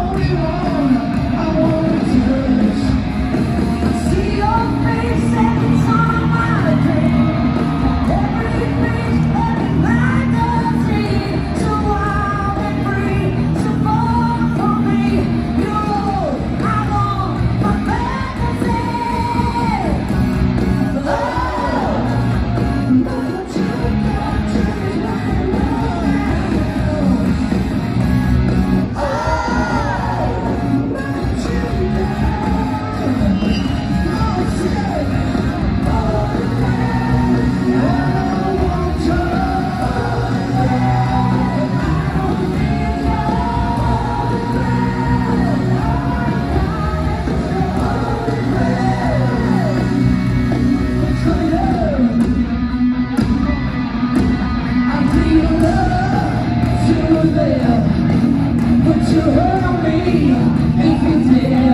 holding on. you hurt me if you did.